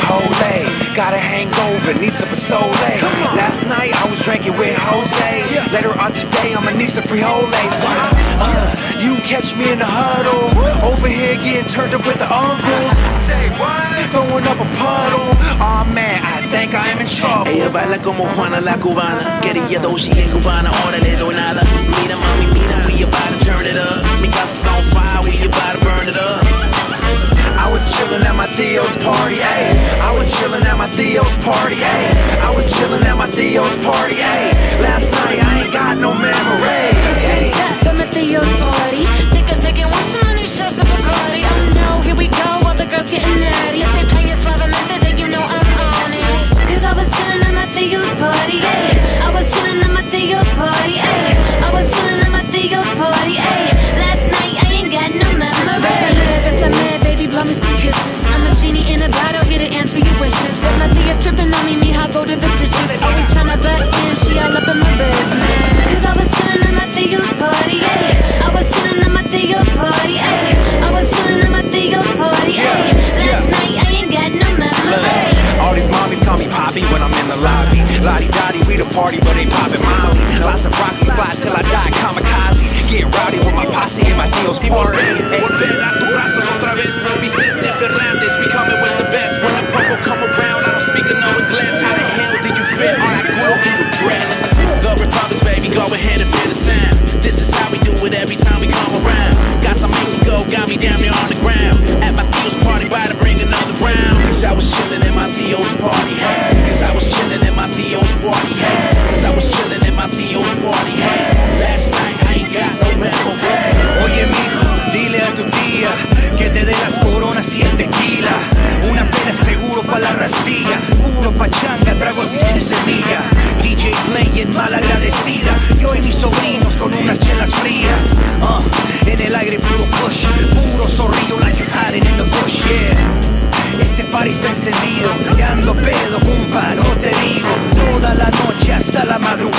Frihole. Got a hangover, need some Pozole. Last night I was drinking with Jose. Later on today, I'ma need some Frijoles. Uh, you catch me in the huddle. Over here getting turned up with the uncles. Say what? Throwing up a puddle. Oh man, I think I am in trouble. Ella baila como Juana la cubana. Quería dos y en cubana, ahora le doy nada. Mira, mami, mira, we about to turn it up. Mi casa's on fire, party, ayy. I was chillin' at my Tio's party, ayy. Last night I ain't got no memory, party. Many shots of Bacardi. Oh no, here we go, all the girls getting natty. If they play a suavemente, then you know I'm on it. Cause I was chillin' at my Tio's party. I was chillin' at my Tio's party. Awesome. alguien mal agradecida Yo y mis sobrinos con unas chelas frías uh, En el aire puro push Puro zorrillo like it's hiding in the bush, yeah. Este party está encendido ando pedo, compa, no te digo. Toda la noche hasta la madrugada